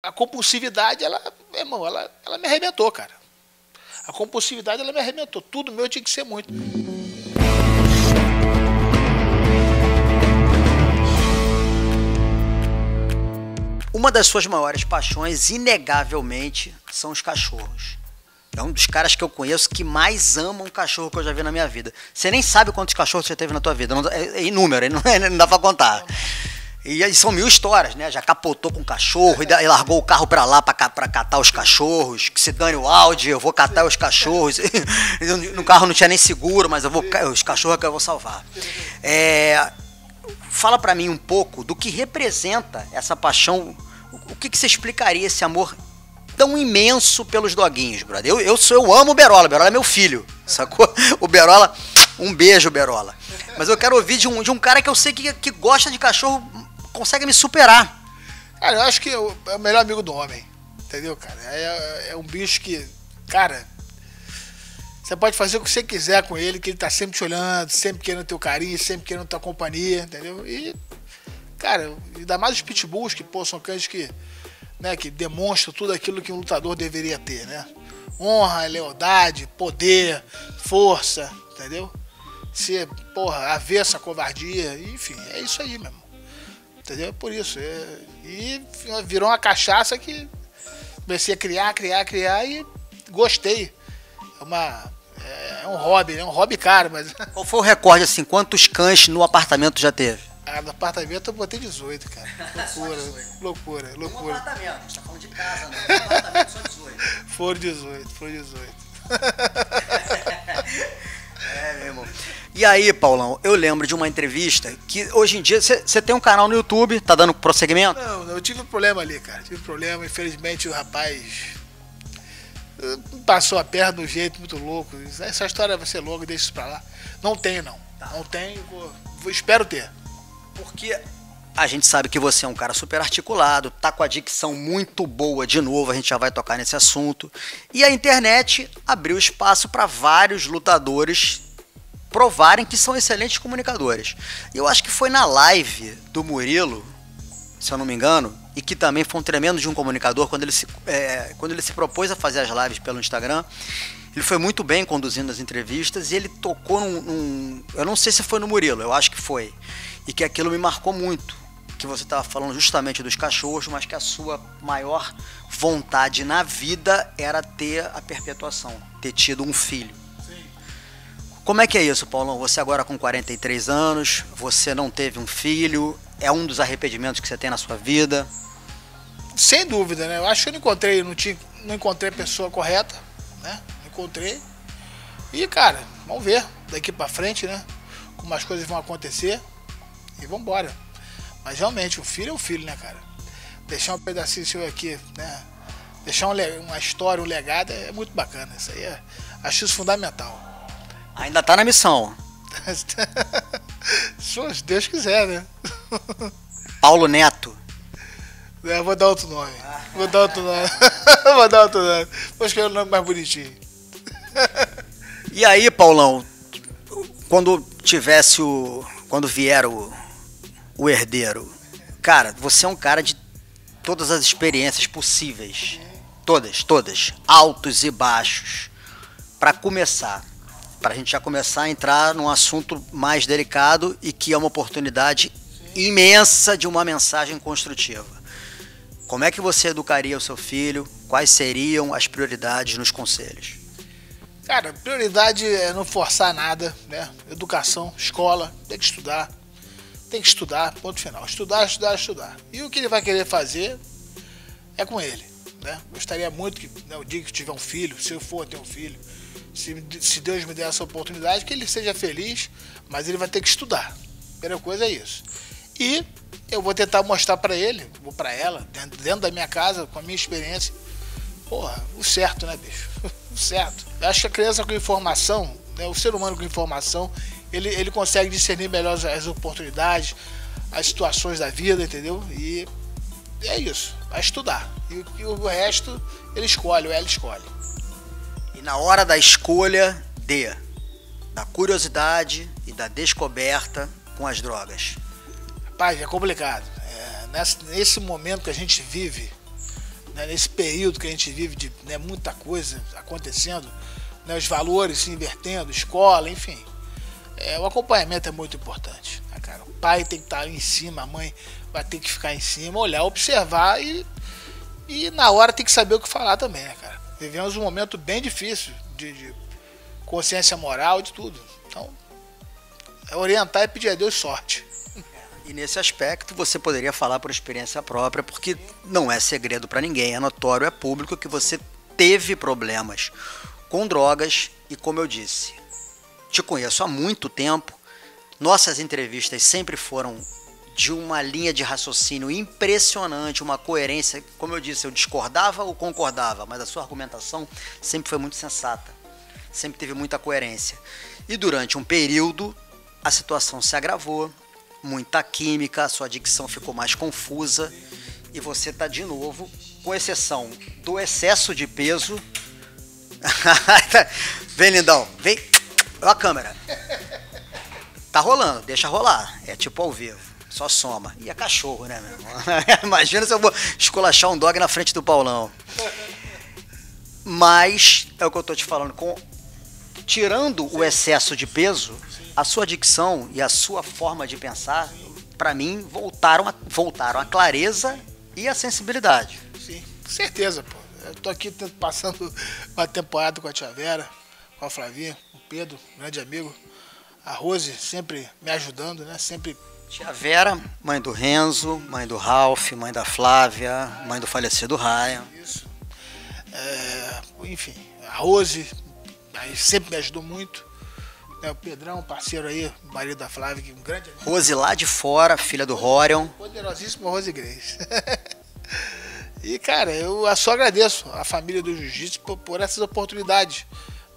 A compulsividade, ela, irmão, ela, ela me arrebentou, cara. A compulsividade, ela me arrebentou. Tudo meu tinha que ser muito. Uma das suas maiores paixões, inegavelmente, são os cachorros. É um dos caras que eu conheço que mais ama um cachorro que eu já vi na minha vida. Você nem sabe quantos cachorros você teve na tua vida. É, é inúmero, não dá pra contar. E, são mil histórias, né? Já capotou com cachorro e, largou o carro pra lá pra, pra catar os cachorros. Que se dane o áudio, eu vou catar os cachorros. no carro não tinha nem seguro, mas eu vou os cachorros é que eu vou salvar. É, fala pra mim um pouco do que representa essa paixão. O que, que você explicaria esse amor tão imenso pelos doguinhos, brother. Eu, eu, sou, eu amo o Berola, o Berola é meu filho, sacou? O Berola, um beijo, Berola. Mas eu quero ouvir de um, de um cara que eu sei que, que gosta de cachorro, consegue me superar. Cara, eu acho que é o melhor amigo do homem, entendeu, cara? É, é um bicho que, cara, você pode fazer o que você quiser com ele, que ele tá sempre te olhando, sempre querendo teu carinho, sempre querendo tua companhia, entendeu? E, cara, ainda mais os pitbulls, que, pô, são cães que né, que demonstra tudo aquilo que um lutador deveria ter, né? Honra, lealdade, poder, força, entendeu? Ser, porra, avesso à covardia, enfim, é isso aí mesmo. Entendeu? Por isso. É, e virou uma cachaça que comecei a criar, criar, criar e gostei. É uma. É um hobby, é um hobby caro, mas. Qual foi o recorde, assim? Quantos cães no apartamento já teve? Ah, no apartamento eu botei 18, cara. Loucura, 18. loucura, loucura. No apartamento, você tá falando de casa, não. No apartamento só 18. Foram 18, foram 18. é, meu irmão. E aí, Paulão, eu lembro de uma entrevista que hoje em dia você tem um canal no YouTube, tá dando prosseguimento? Não, eu tive um problema ali, cara. Tive um problema, infelizmente o rapaz eh, passou a perna de um jeito muito louco. Essa história vai ser longa, deixa isso pra lá. Não tenho, não. Tá. Não tenho, vou, vou, espero ter. Porque a gente sabe que você é um cara super articulado, tá com a dicção muito boa de novo, a gente já vai tocar nesse assunto. E a internet abriu espaço para vários lutadores provarem que são excelentes comunicadores. Eu acho que foi na live do Murilo, se eu não me engano, e que também foi um tremendo de um comunicador quando ele se, é, quando ele se propôs a fazer as lives pelo Instagram. Ele foi muito bem conduzindo as entrevistas e ele tocou num, num eu não sei se foi no Murilo, eu acho que foi e que aquilo me marcou muito. Que você estava falando justamente dos cachorros, mas que a sua maior vontade na vida era ter a perpetuação, ter tido um filho. Como é que é isso, Paulão? Você agora com 43 anos, você não teve um filho, é um dos arrependimentos que você tem na sua vida? Sem dúvida, né? Eu acho que eu não encontrei, não, tinha, não encontrei a pessoa correta, né? Encontrei. E, cara, vamos ver daqui para frente, né? Como as coisas vão acontecer e vambora. Mas realmente, o filho é o filho, né, cara? Deixar um pedacinho seu aqui, né? Deixar um, uma história, um legado é muito bacana. Isso aí é, acho isso fundamental. Ainda tá na missão. Se Deus quiser, né? Paulo Neto. É, vou dar outro nome. Vou dar outro nome. vou dar outro nome. Vou escolher o um nome mais bonitinho. e aí, Paulão, quando tivesse o. Quando vier o, o herdeiro. Cara, você é um cara de todas as experiências possíveis. Todas, todas. Altos e baixos. Para começar, para a gente já começar a entrar num assunto mais delicado e que é uma oportunidade imensa de uma mensagem construtiva. Como é que você educaria o seu filho? Quais seriam as prioridades nos conselhos? Cara, prioridade é não forçar nada, né? Educação, escola, tem que estudar tem que estudar, ponto final. Estudar, estudar, estudar. E o que ele vai querer fazer é com ele. Né? Gostaria muito que, né, o dia que tiver um filho, se eu for ter um filho, se, se Deus me der essa oportunidade, que ele seja feliz, mas ele vai ter que estudar. A primeira coisa é isso. E eu vou tentar mostrar para ele, ou para ela, dentro, dentro da minha casa, com a minha experiência, porra, o certo, né, bicho? o certo. Eu acho que a criança com informação, né, o ser humano com informação, ele, ele consegue discernir melhor as, as oportunidades, as situações da vida, entendeu? E é isso, vai estudar. E, e o resto ele escolhe, ou ela escolhe. E na hora da escolha, de da curiosidade e da descoberta com as drogas. Rapaz, é complicado. É, nesse, nesse momento que a gente vive, né, nesse período que a gente vive de né, muita coisa acontecendo, né, os valores se invertendo, escola, enfim. É, o acompanhamento é muito importante. Né, cara? O pai tem que estar em cima, a mãe vai ter que ficar em cima, olhar, observar e, e na hora tem que saber o que falar também, né, cara? Vivemos um momento bem difícil de, de consciência moral, de tudo. Então, é orientar e pedir a Deus sorte. E nesse aspecto você poderia falar por experiência própria, porque não é segredo para ninguém, é notório, é público que você teve problemas com drogas e como eu disse, te conheço há muito tempo. Nossas entrevistas sempre foram de uma linha de raciocínio impressionante, uma coerência. Como eu disse, eu discordava ou concordava, mas a sua argumentação sempre foi muito sensata, sempre teve muita coerência. E durante um período, a situação se agravou, muita química, a sua dicção ficou mais confusa e você tá de novo, com exceção do excesso de peso. vem, lindão, vem. Olha a câmera. Tá rolando, deixa rolar. É tipo ao vivo. Só soma. E é cachorro, né, meu irmão? Imagina se eu vou esculachar um dog na frente do Paulão. Mas, é o que eu tô te falando, com, tirando o excesso de peso, a sua dicção e a sua forma de pensar, para mim, voltaram a, voltaram a clareza e a sensibilidade. Sim, certeza, pô. Eu tô aqui passando uma temporada com a Tia Vera, com a Flavinha, com o Pedro, grande amigo. A Rose sempre me ajudando, né? Sempre. Tia Vera, mãe do Renzo, mãe do Ralph, mãe da Flávia, mãe do falecido Ryan. Isso. É, enfim, a Rose sempre me ajudou muito. É, o Pedrão, parceiro aí, marido da Flávia, que é um grande amigo. Rose lá de fora, filha do Rorion. Poderosíssima Rose Grace. e, cara, eu só agradeço a família do Jiu-Jitsu por, por, essas oportunidades,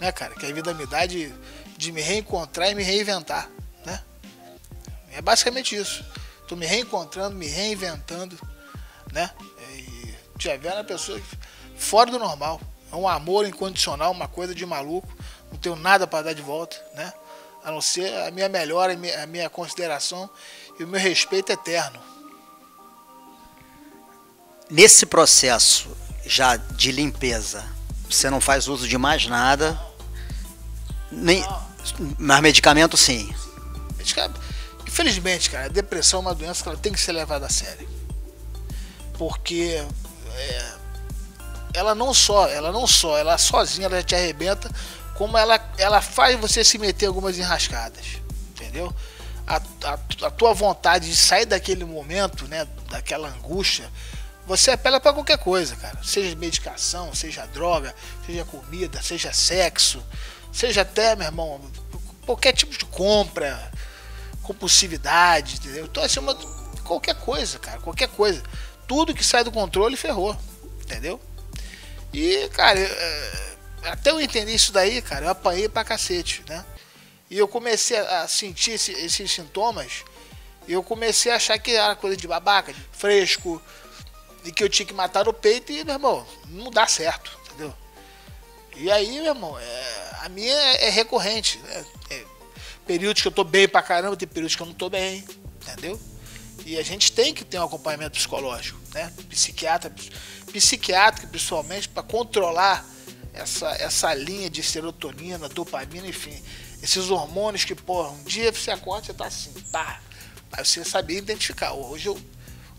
né, cara? Que a vida me dá de, de me reencontrar e me reinventar? É basicamente isso. Tô me reencontrando, me reinventando, né? E Tia Vera é uma pessoa fora do normal. É um amor incondicional, uma coisa de maluco não tenho nada para dar de volta, né? A não ser a minha melhora, a minha consideração e o meu respeito eterno. Nesse processo já de limpeza, você não faz uso de mais nada, nem, mas medicamento sim. Infelizmente, cara, a depressão é uma doença que ela tem que ser levada a sério. Porque é, ela não só, ela não só, ela sozinha ela te arrebenta, como ela, ela faz você se meter algumas enrascadas, entendeu? A, a, a tua vontade de sair daquele momento, né, daquela angústia, você apela para qualquer coisa, cara. Seja medicação, seja droga, seja comida, seja sexo, seja até, meu irmão, qualquer tipo de compra, compulsividade, entendeu? Então, assim, uma, qualquer coisa, cara, qualquer coisa. Tudo que sai do controle ferrou, entendeu? E, cara, é, até eu entender isso daí, cara, eu apanhei pra cacete, né? E eu comecei a sentir esse, esses sintomas, e eu comecei a achar que era coisa de babaca, de fresco, e que eu tinha que matar o peito, e, meu irmão, não dá certo, entendeu? E aí, meu irmão, é, a minha é, é recorrente, né? É, períodos que eu tô bem pra caramba, tem períodos que eu não tô bem, entendeu? E a gente tem que ter um acompanhamento psicológico, né? Psiquiatra, psiquiátrico, principalmente, para controlar essa, essa linha de serotonina, dopamina, enfim, esses hormônios que, porra, um dia você acorda você tá assim, pá, aí você sabia identificar. Hoje eu,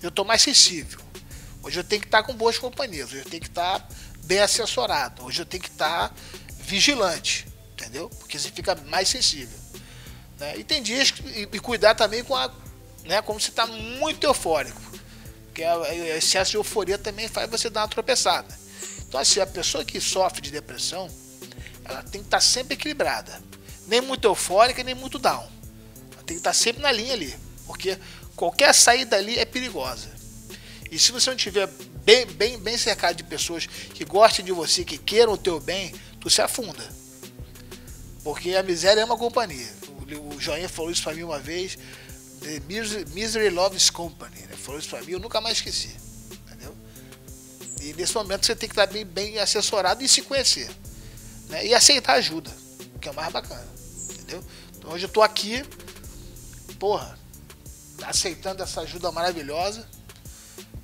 eu tô mais sensível. Hoje eu tenho que estar com boas companhias, hoje eu tenho que estar bem assessorado, hoje eu tenho que estar vigilante, entendeu? Porque você fica mais sensível. Né? E tem dias que, e, e cuidar também com a. Né, como você está muito eufórico. Porque o excesso de euforia também faz você dar uma tropeçada. Então, assim, a pessoa que sofre de depressão, ela tem que estar sempre equilibrada. Nem muito eufórica, nem muito down. Ela tem que estar sempre na linha ali. Porque qualquer saída ali é perigosa. E se você não tiver bem, bem, bem cercado de pessoas que gostem de você, que queiram o teu bem, tu se afunda. Porque a miséria é uma companhia. O, Joinha falou isso para mim uma vez. The Misery Loves Company. Ele falou isso para mim, eu nunca mais esqueci. E nesse momento você tem que estar bem, bem assessorado e se conhecer. Né? E aceitar ajuda, que é o mais bacana. Entendeu? Então hoje eu estou aqui, porra, aceitando essa ajuda maravilhosa,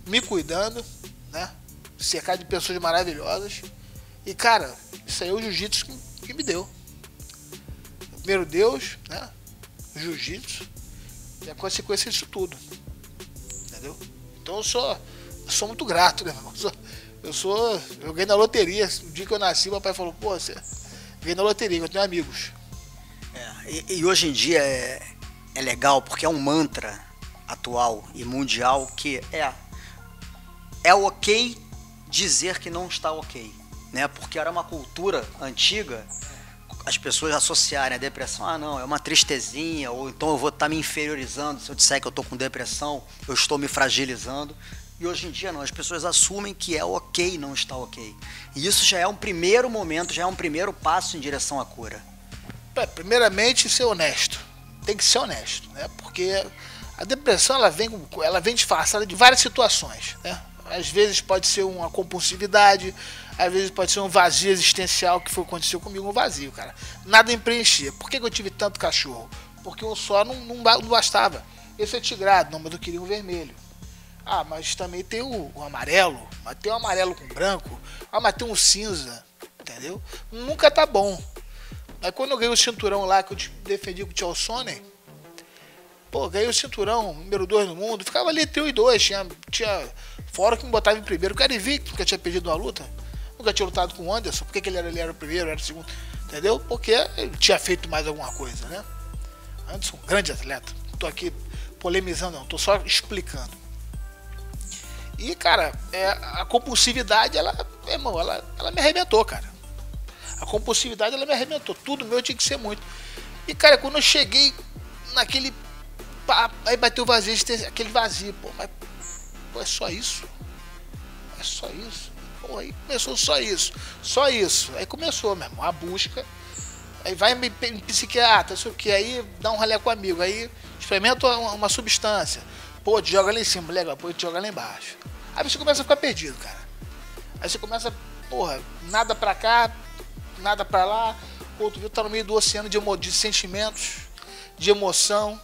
me cuidando, né? cercado de pessoas maravilhosas. E, cara, isso aí é o jiu-jitsu que, que, me deu. Primeiro Deus, né? Jiu-jitsu. E a consequência disso tudo. Entendeu? Então eu sou, eu sou muito grato, né, irmão? Eu sou, eu sou. Eu ganhei na loteria. O dia que eu nasci, meu pai falou, pô, você ganhei na loteria, eu tenho amigos. É, e, e, hoje em dia é, é legal porque é um mantra atual e mundial que é é ok dizer que não está ok, né? Porque era uma cultura antiga as pessoas associarem a depressão, ah não, é uma tristezinha, ou então eu vou estar tá me inferiorizando se eu disser que eu estou com depressão, eu estou me fragilizando. E hoje em dia não, as pessoas assumem que é ok não estar ok. E isso já é um primeiro momento, já é um primeiro passo em direção à cura. Primeiramente, ser honesto. Tem que ser honesto, né? Porque a depressão ela vem, ela vem disfarçada de várias situações, né? Às vezes pode ser uma compulsividade, às vezes pode ser um vazio existencial que foi aconteceu comigo, um vazio, cara. Nada preencher. Por que, eu tive tanto cachorro? Porque um só não, não, não bastava. Esse é tigrado, não, mas eu queria um vermelho. Ah, mas também tem o, o amarelo, mas tem o amarelo com branco. Ah, mas tem um cinza, entendeu? Nunca tá bom. Aí quando eu ganhei o cinturão lá que eu defendi com o Tchau Sonnen, pô, ganhei o cinturão, número 2 no mundo, ficava ali teu e dois, tinha, tinha fora que me botava em primeiro, o cara invicto, porque tinha perdido uma luta, nunca tinha lutado com o Anderson, por que ele era, ele era o primeiro, era o segundo, entendeu? Porque ele tinha feito mais alguma coisa, né? Anderson, grande atleta, não tô aqui polemizando não, tô só explicando. E, cara, é, a compulsividade, ela, irmão, ela, ela me arrebentou, cara. A compulsividade, ela me arrebentou. Tudo meu tinha que ser muito. E, cara, quando eu cheguei naquele. Aí bateu o vazio, aquele vazio, pô, mas pô, é só isso? É só isso? Pô, aí começou só isso, só isso. Aí começou mesmo, a busca. Aí vai em psiquiatra, sei o que, aí dá um ralé com o amigo, aí experimenta uma, uma substância. Pô, te joga lá em cima, legal, pô, te joga lá embaixo. Aí você começa a ficar perdido, cara. Aí você começa, porra, nada pra cá, nada pra lá. Pô, tu viu, tá no meio do oceano de, de sentimentos, de emoção.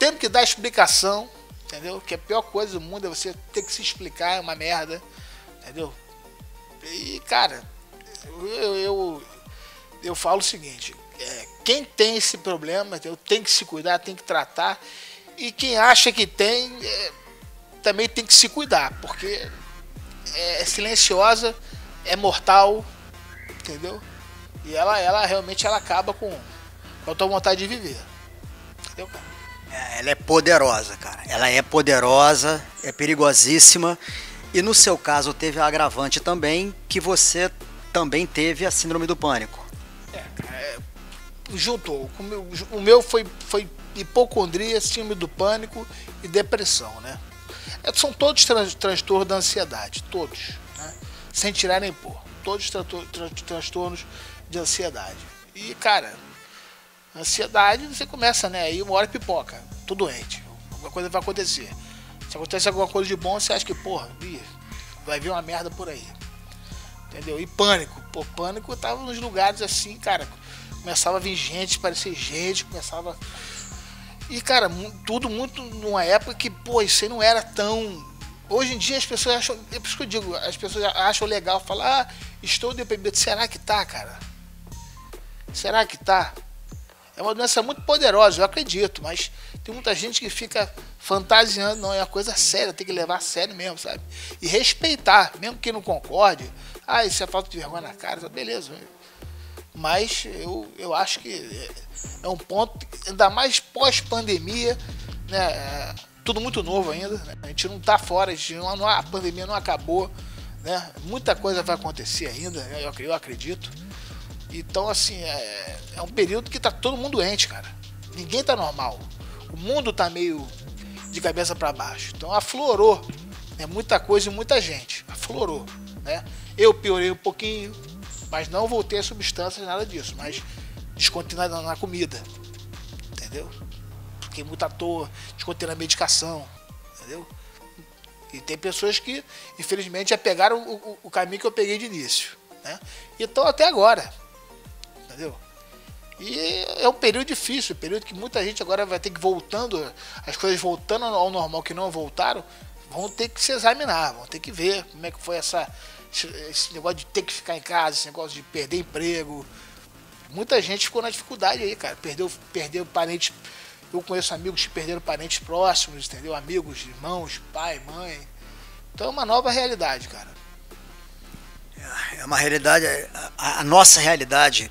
Tendo que dar explicação, entendeu? Que a pior coisa do mundo é você ter que se explicar, é uma merda, entendeu? E, cara, eu, eu, eu falo o seguinte: é, quem tem esse problema tem que se cuidar, tem que tratar. E quem acha que tem, é, também tem que se cuidar, porque é silenciosa, é mortal, entendeu? E ela, ela realmente ela acaba com, com a tua vontade de viver. Entendeu, cara? É, ela é poderosa, cara. Ela é poderosa, é perigosíssima. E no seu caso teve a agravante também que você também teve a síndrome do pânico. É, é juntou. O meu, o meu foi, foi hipocondria, síndrome do pânico e depressão, né? É, são todos trans, transtornos da ansiedade, todos, né? sem tirar nem pôr. Todos transtornos de ansiedade. E, cara, Ansiedade, você começa, né? Aí uma hora pipoca, tô doente, alguma coisa vai acontecer. Se acontece alguma coisa de bom, você acha que, porra, vai vir uma merda por aí. Entendeu? E pânico. Pô, pânico tava nos lugares assim, cara. Começava a vir gente, parecer gente, começava. E, cara, tudo muito numa época que, pô, isso aí não era tão. Hoje em dia as pessoas acham. É por isso que eu digo, as pessoas acham legal falar, ah, estou deprimido. Será que tá, cara? Será que tá? É uma doença muito poderosa, eu acredito, mas tem muita gente que fica fantasiando, não, é uma coisa séria, tem que levar a sério mesmo, sabe? E respeitar, mesmo que não concorde, ah, isso é falta de vergonha na cara, beleza. Mas eu, eu acho que é um ponto, ainda mais pós-pandemia, né? É tudo muito novo ainda, né? a gente não está fora, a, não, a pandemia não acabou, né? Muita coisa vai acontecer ainda, eu acredito. Então, assim, é, é um período que tá todo mundo doente, cara. Ninguém tá normal. O mundo tá meio de cabeça para baixo. Então aflorou né, muita coisa e muita gente. Aflorou. Né? Eu piorei um pouquinho, mas não voltei a substâncias, nada disso. Mas descontinuei na, comida. Entendeu? Fiquei muito à toa, descontinuei na medicação. Entendeu? E tem pessoas que, infelizmente, já pegaram o, o, o caminho que eu peguei de início. Né? E estão até agora entendeu? E é um período difícil, um período que muita gente agora vai ter que voltando, as coisas voltando ao normal que não voltaram, vão ter que se examinar, vão ter que ver como é que foi essa, esse negócio de ter que ficar em casa, esse negócio de perder emprego. Muita gente ficou na dificuldade aí, cara. Perdeu, perdeu parentes. Eu conheço amigos que perderam parentes próximos, entendeu? Amigos, irmãos, pai, mãe. Então é uma nova realidade, cara. É uma realidade, a, a nossa realidade,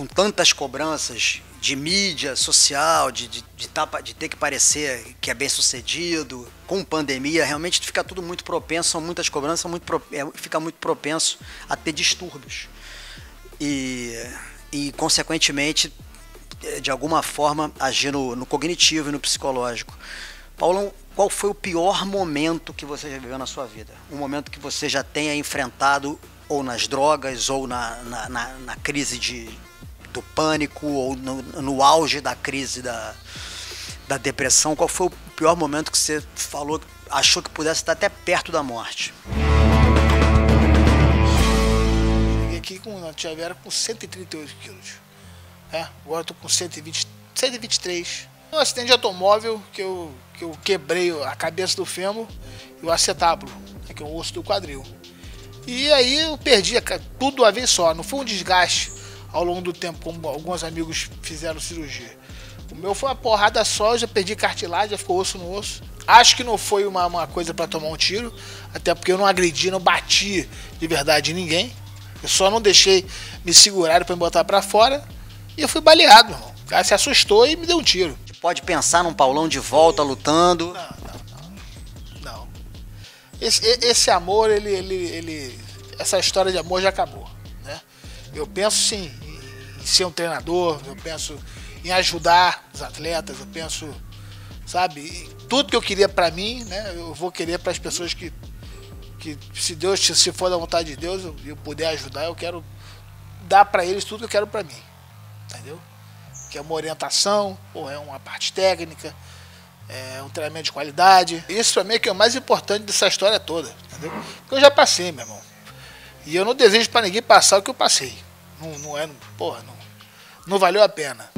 com tantas cobranças de mídia social, de, de, de, tá, de, ter que parecer que é bem sucedido, com pandemia, realmente fica tudo muito propenso, são muitas cobranças, muito, é, fica muito propenso a ter distúrbios. E, e consequentemente, é, de alguma forma, agir no, no cognitivo e no psicológico. Paulão, qual foi o pior momento que você já viveu na sua vida? Um momento que você já tenha enfrentado ou nas drogas ou na, na, na, na crise de, do pânico ou no, no auge da crise da, da depressão? Qual foi o pior momento que você falou, achou que pudesse estar até perto da morte? Cheguei aqui com, na Tia Vera com 138 quilos. É, agora estou com 120, 123. Um acidente de automóvel que eu, que eu quebrei a cabeça do fêmur e o acetábulo, né, que é o osso do quadril. E aí eu perdi tudo uma vez só. Não foi um desgaste ao longo do tempo, como alguns amigos fizeram cirurgia. O meu foi uma porrada só, eu já perdi cartilagem, já ficou osso no osso. Acho que não foi uma, uma coisa para tomar um tiro, até porque eu não agredi, não bati de verdade em ninguém. Eu só não deixei me segurar para me botar para fora e eu fui baleado, irmão. O cara se assustou e me deu um tiro. Pode pensar num Paulão de volta lutando. Não, não, não. não. Esse, esse amor, ele, ele, ele. Essa história de amor já acabou. Eu penso sim em ser um treinador, eu penso em ajudar os atletas, eu penso, sabe, tudo que eu queria para mim, né, eu vou querer para as pessoas que, que se Deus, se for da vontade de Deus, eu, eu puder ajudar, eu quero dar para eles tudo que eu quero para mim, entendeu? Que é uma orientação, ou é uma parte técnica, é um treinamento de qualidade. Isso para mim é que é o mais importante dessa história toda, entendeu? Porque eu já passei, meu irmão. E eu não desejo para ninguém passar o que eu passei. Não, não é, porra, não, não valeu a pena.